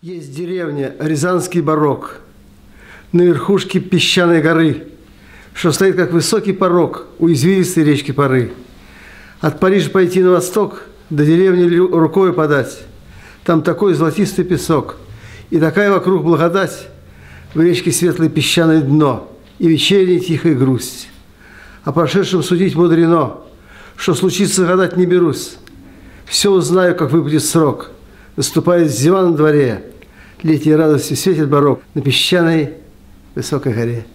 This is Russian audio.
Есть деревня Рязанский барок на верхушке песчаной горы, что стоит как высокий порог у извилистой речки Поры. От Парижа пойти на восток, до деревни рукой подать. Там такой золотистый песок и такая вокруг благодать, в речке светлое песчаное дно и вечерняя тихая грусть. О прошедшем судить мудрено, что случится, гадать не берусь. Все узнаю, как выпадет срок – Наступает зима на дворе, летней радостью светит барок на песчаной высокой горе.